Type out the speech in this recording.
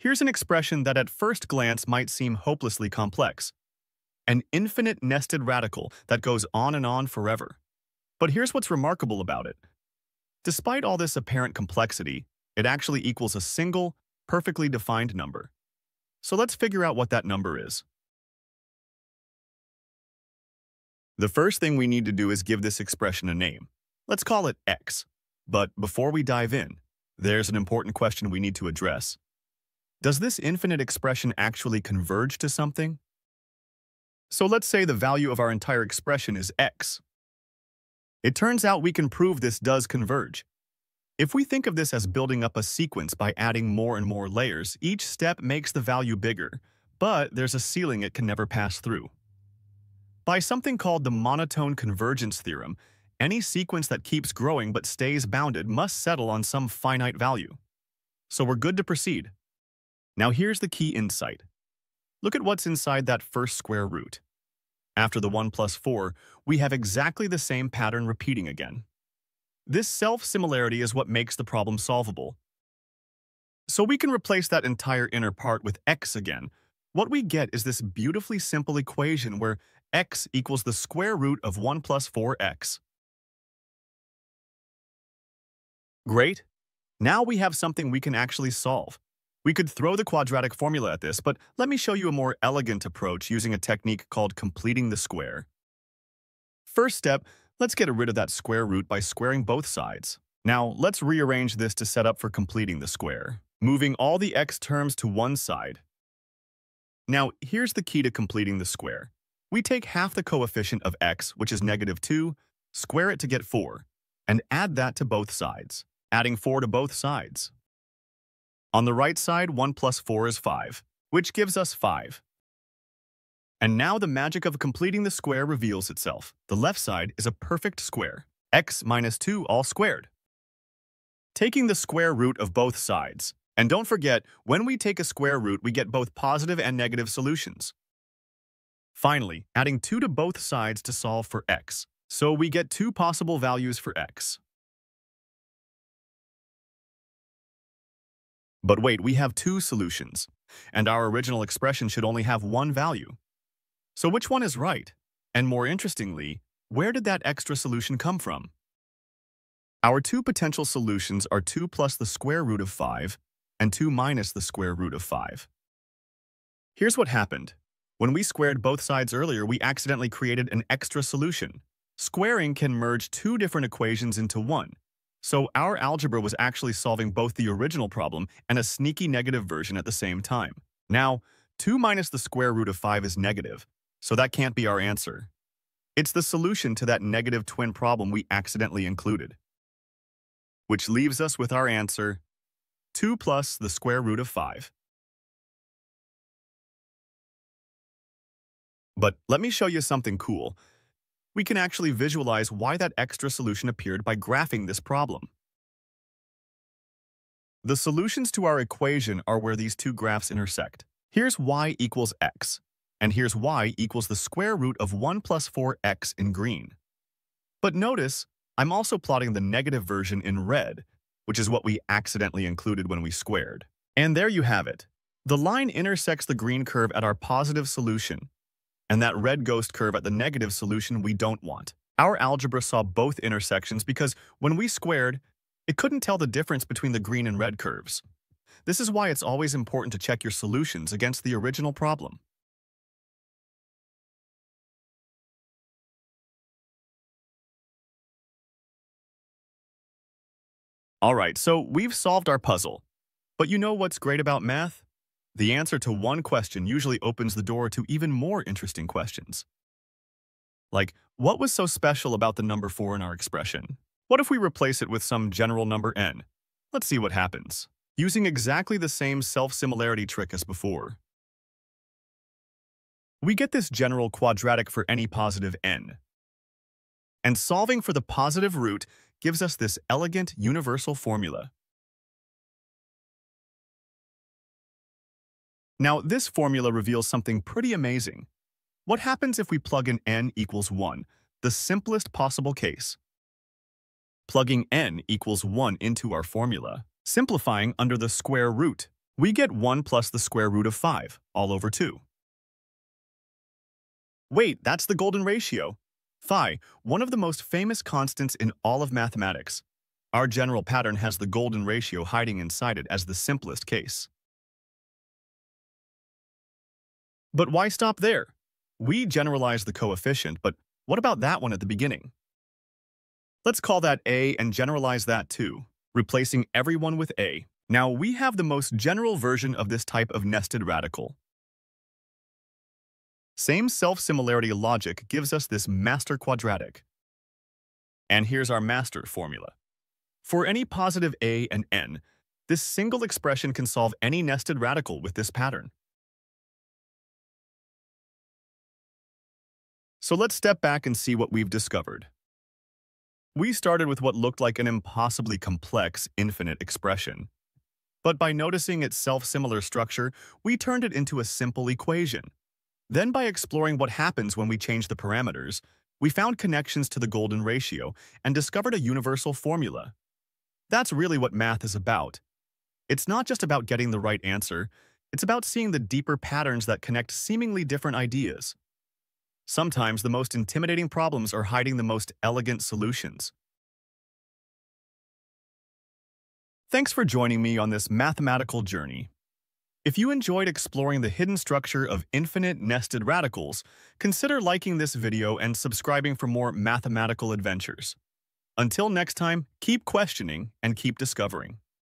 Here's an expression that at first glance might seem hopelessly complex. An infinite nested radical that goes on and on forever. But here's what's remarkable about it. Despite all this apparent complexity, it actually equals a single, perfectly defined number. So let's figure out what that number is. The first thing we need to do is give this expression a name. Let's call it x. But before we dive in, there's an important question we need to address. Does this infinite expression actually converge to something? So let's say the value of our entire expression is x. It turns out we can prove this does converge. If we think of this as building up a sequence by adding more and more layers, each step makes the value bigger, but there's a ceiling it can never pass through. By something called the monotone convergence theorem, any sequence that keeps growing but stays bounded must settle on some finite value. So we're good to proceed. Now here's the key insight. Look at what's inside that first square root. After the 1 plus 4, we have exactly the same pattern repeating again. This self-similarity is what makes the problem solvable. So we can replace that entire inner part with x again. What we get is this beautifully simple equation where x equals the square root of 1 plus 4x. Great. Now we have something we can actually solve. We could throw the quadratic formula at this, but let me show you a more elegant approach using a technique called completing the square. First step, let's get rid of that square root by squaring both sides. Now, let's rearrange this to set up for completing the square, moving all the x terms to one side. Now, here's the key to completing the square. We take half the coefficient of x, which is negative 2, square it to get 4, and add that to both sides, adding 4 to both sides. On the right side, 1 plus 4 is 5, which gives us 5. And now the magic of completing the square reveals itself. The left side is a perfect square, x minus 2 all squared. Taking the square root of both sides, and don't forget, when we take a square root, we get both positive and negative solutions. Finally, adding 2 to both sides to solve for x. So we get two possible values for x. But wait, we have two solutions, and our original expression should only have one value. So which one is right? And more interestingly, where did that extra solution come from? Our two potential solutions are 2 plus the square root of 5 and 2 minus the square root of 5. Here's what happened. When we squared both sides earlier, we accidentally created an extra solution. Squaring can merge two different equations into one. So our algebra was actually solving both the original problem and a sneaky negative version at the same time. Now, 2 minus the square root of 5 is negative, so that can't be our answer. It's the solution to that negative twin problem we accidentally included. Which leaves us with our answer, 2 plus the square root of 5. But let me show you something cool. We can actually visualize why that extra solution appeared by graphing this problem. The solutions to our equation are where these two graphs intersect. Here's y equals x, and here's y equals the square root of 1 plus 4x in green. But notice, I'm also plotting the negative version in red, which is what we accidentally included when we squared. And there you have it. The line intersects the green curve at our positive solution, and that red ghost curve at the negative solution we don't want. Our algebra saw both intersections because when we squared, it couldn't tell the difference between the green and red curves. This is why it's always important to check your solutions against the original problem. Alright, so we've solved our puzzle. But you know what's great about math? The answer to one question usually opens the door to even more interesting questions. Like, what was so special about the number 4 in our expression? What if we replace it with some general number n? Let's see what happens. Using exactly the same self-similarity trick as before. We get this general quadratic for any positive n. And solving for the positive root gives us this elegant universal formula. Now, this formula reveals something pretty amazing. What happens if we plug in n equals 1, the simplest possible case? Plugging n equals 1 into our formula, simplifying under the square root, we get 1 plus the square root of 5, all over 2. Wait, that's the golden ratio. Phi, one of the most famous constants in all of mathematics. Our general pattern has the golden ratio hiding inside it as the simplest case. But why stop there? We generalize the coefficient, but what about that one at the beginning? Let's call that a and generalize that too, replacing everyone with a. Now we have the most general version of this type of nested radical. Same self-similarity logic gives us this master quadratic. And here's our master formula. For any positive a and n, this single expression can solve any nested radical with this pattern. So let's step back and see what we've discovered. We started with what looked like an impossibly complex infinite expression. But by noticing its self-similar structure, we turned it into a simple equation. Then by exploring what happens when we change the parameters, we found connections to the golden ratio and discovered a universal formula. That's really what math is about. It's not just about getting the right answer, it's about seeing the deeper patterns that connect seemingly different ideas. Sometimes the most intimidating problems are hiding the most elegant solutions. Thanks for joining me on this mathematical journey. If you enjoyed exploring the hidden structure of infinite nested radicals, consider liking this video and subscribing for more mathematical adventures. Until next time, keep questioning and keep discovering.